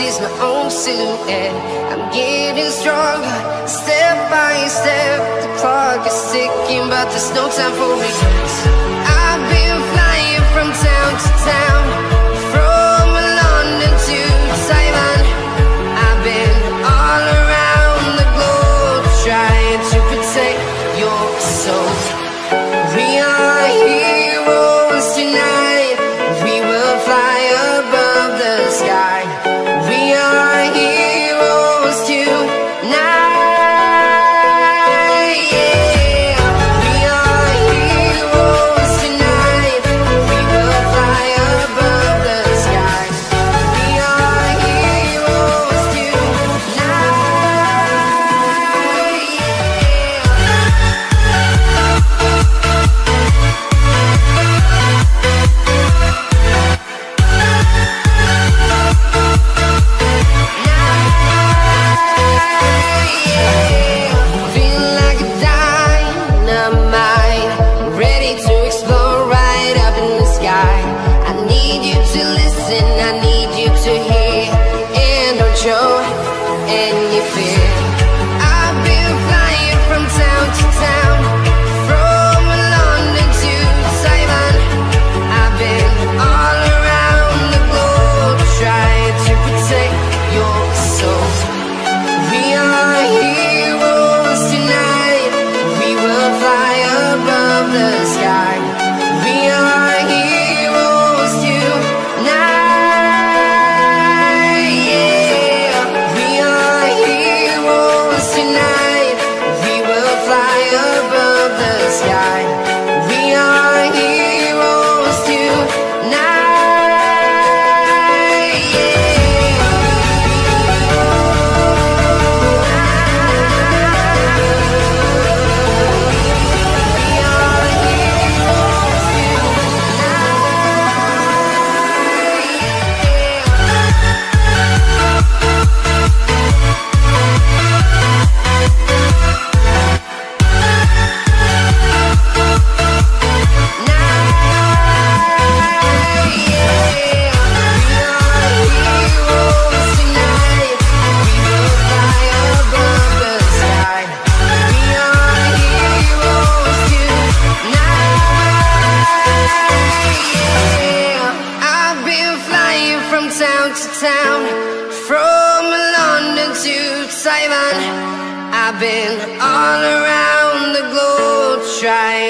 sees my own suit, and I'm getting stronger, step by step. The clock is ticking, but there's no time for regrets. I've been flying from town to town.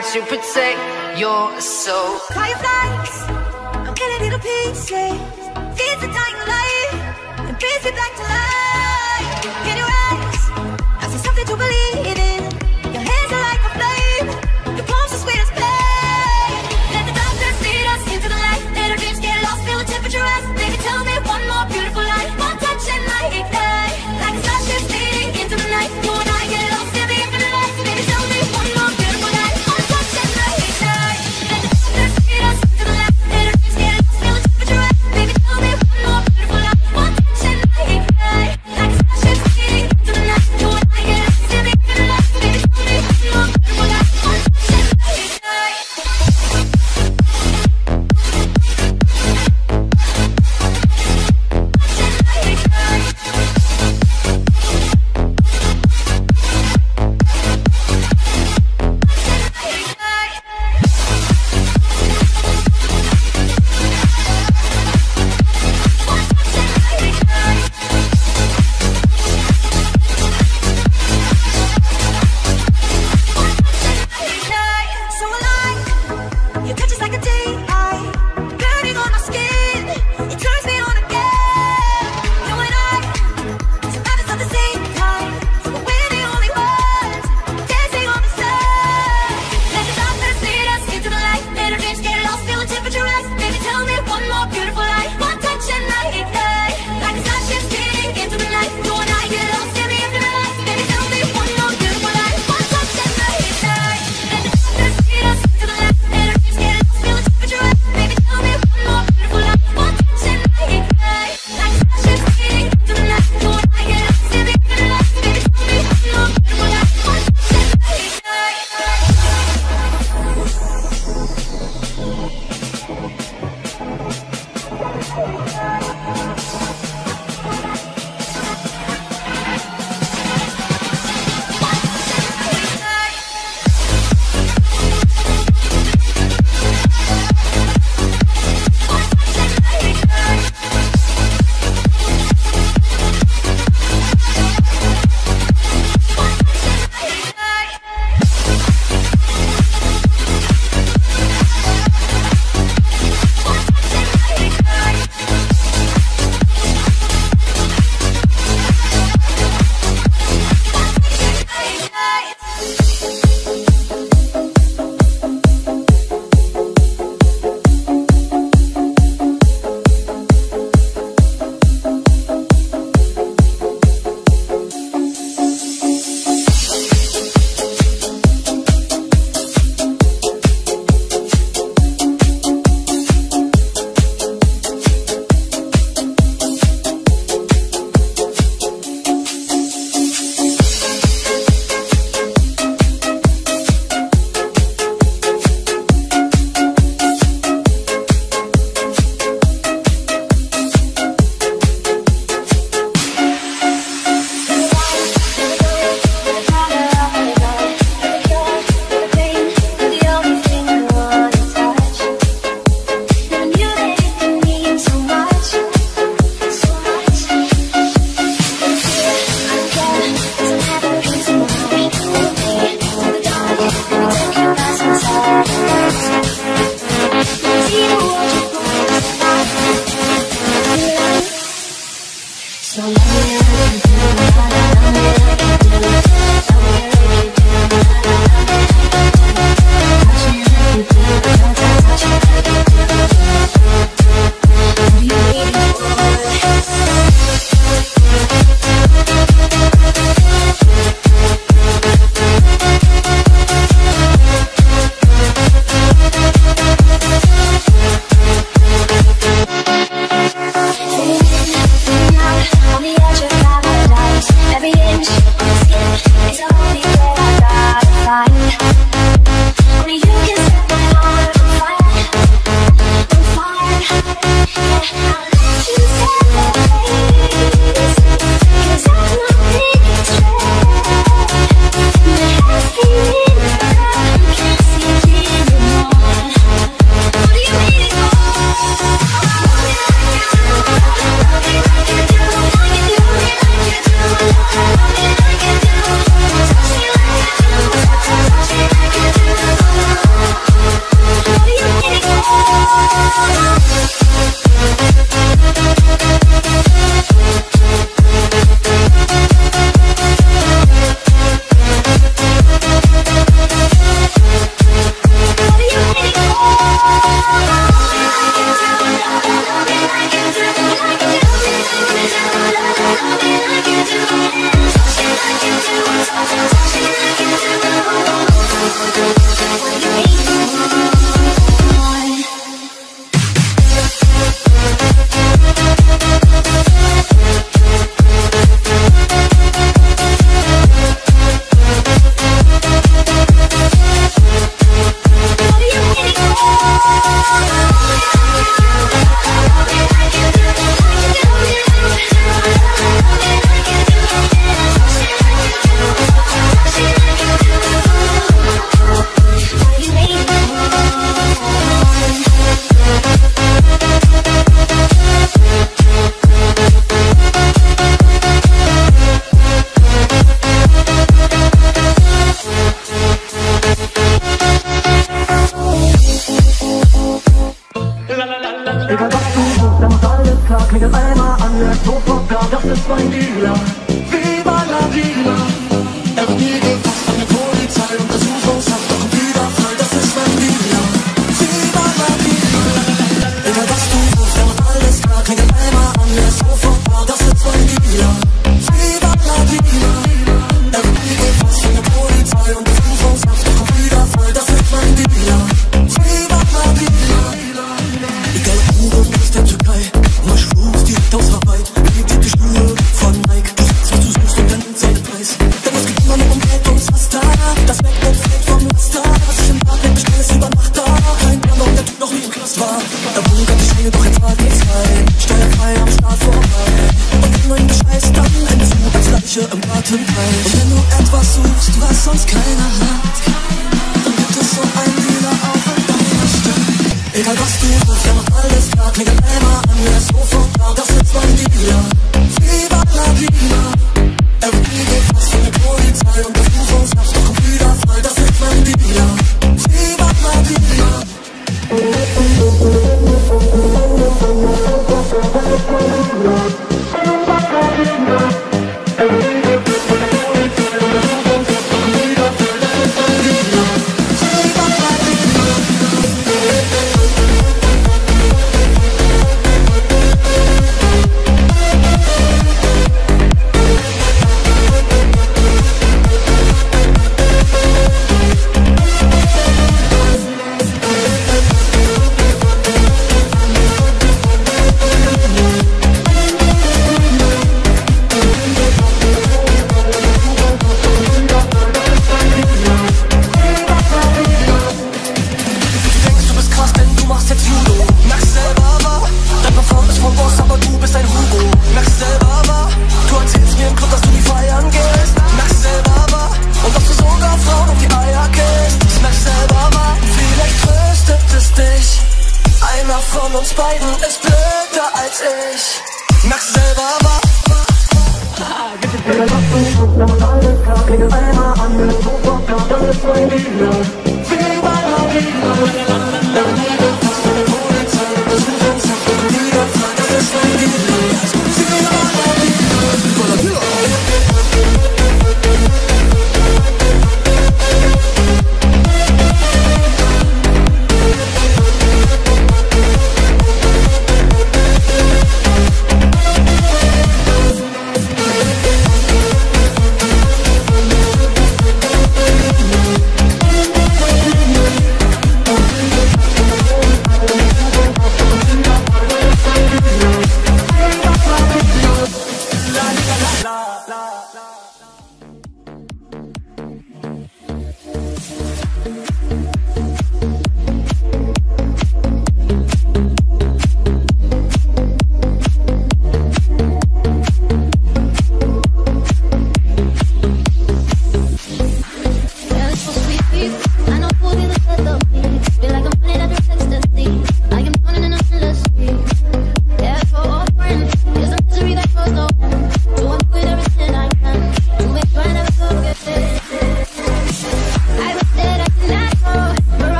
trying to protect your soul. Fireflies, I'm killing little pieces. Feeds are dying light, and back to life.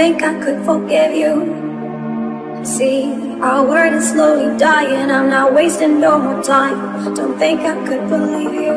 think I could forgive you. See, our word is slowly dying. I'm not wasting no more time. Don't think I could believe you.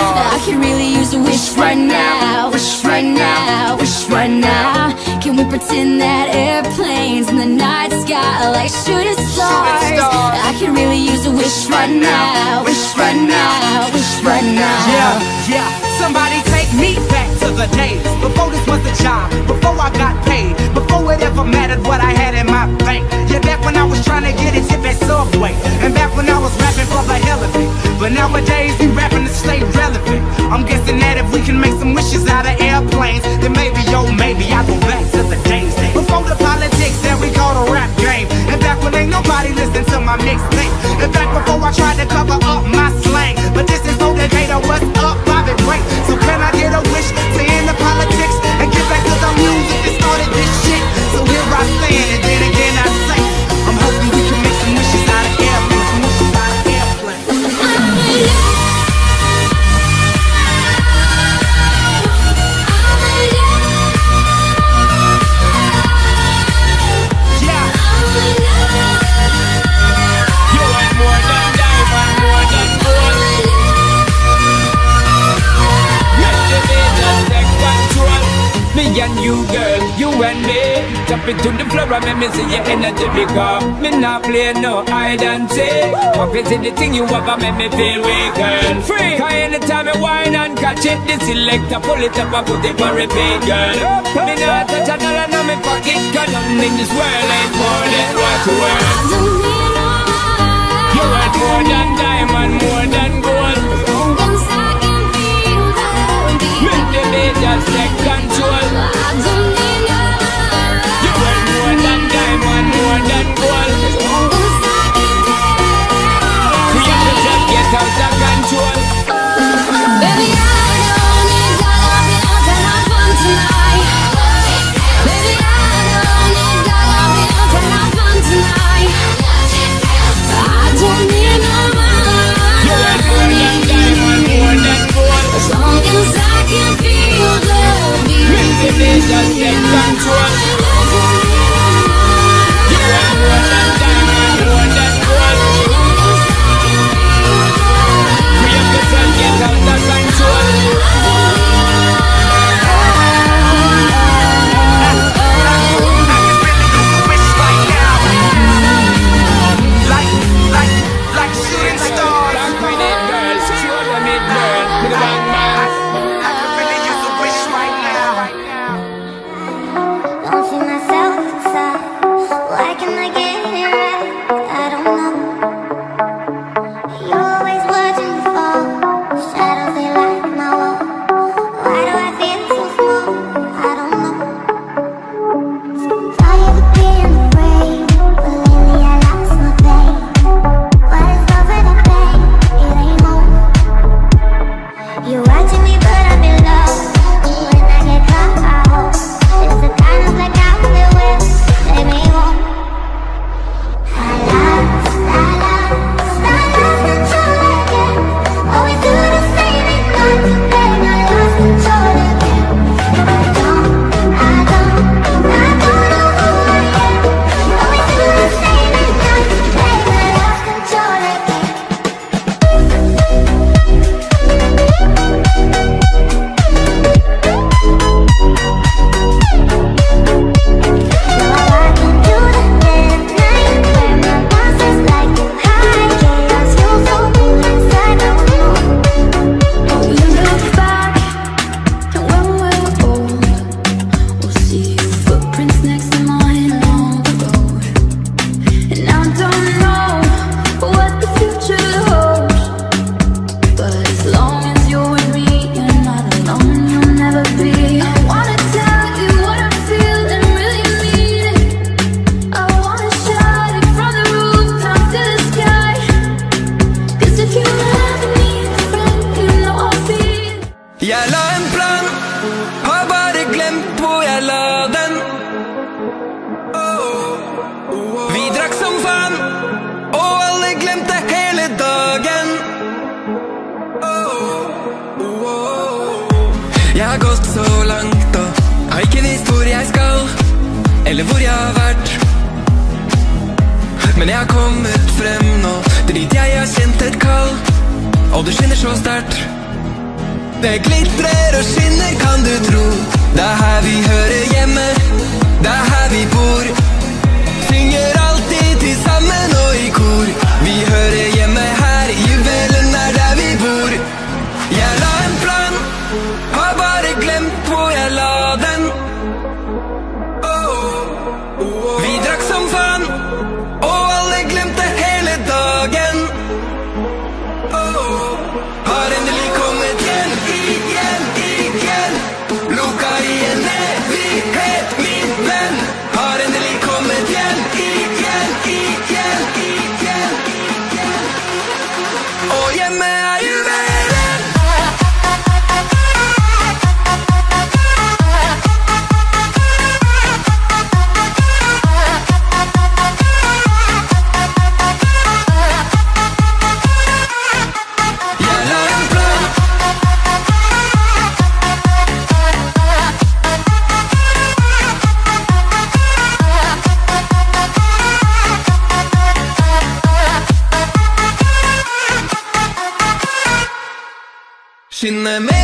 stars. I can really use a wish right now, wish right now, wish right now. Can we pretend that airplanes in the night sky are like shooting stars? I can really use a wish right now, wish right now, wish right now. Yeah, yeah. Somebody the days before this was a job, before I got paid, before it ever mattered what I had in my bank. Yeah, back when I was trying to get a tip at Subway, and back when I was rapping for the hell of it. But nowadays we rapping to stay relevant. I'm guessing that if we can make some wishes out of airplanes, then maybe, yo, maybe I'll go back to the days before the politics that we call the rap game. And back when ain't nobody listened to my mixtape. And back before I tried to cover up my slang. But this is no Decatur, what's up, Bobby and you, girl, you and me. Jump into the floor and make me see your energy because me not play no hide and seek. Walk into the thing you have and make me feel weak, girl. Free. Cause anytime I whine and catch it, the selector pull it up and put it for repeat, girl. Me not touch a dollar in my pocket, cause nothing in this world ain't more than what you worth. You worth more than diamond, more than gold. Make the beat just take control. Of. Baby, I don't need bills and have fun tonight. Baby, I don't need bills and have fun tonight. I don't need no money as long as I can feel the beat control. Eller hvor jeg har vært. Men jeg har kommet frem nå, dit jeg har kjent et kall, og det skinner så sterkt. Det glitrer og skinner, kan du tro Det er her vi hører hjemme, det er her vi bor. Synger 心内没。